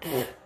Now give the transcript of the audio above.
ブブ